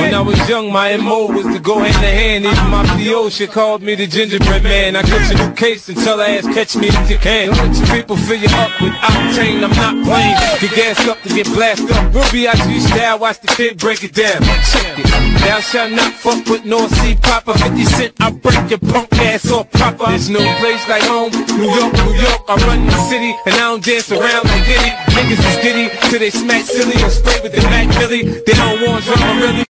When I was young, my MO was to go hand to hand. Even my PO, she called me the gingerbread man. I catch a new case and tell her ass, catch me if you can. Don't let your people fill you up with octane. I'm not playing. Get gas up to get blasted up. Real B.I.G. style, watch the kid break it down. Check it. Thou shalt not fuck with North Sea Papa. 50 Cent, I break your punk ass off proper. There's no place like home. New York, New York, I run the city. And I don't dance around like Diddy. Niggas is giddy till they smack silly or spray with the Mac Millie. They don't want drama really.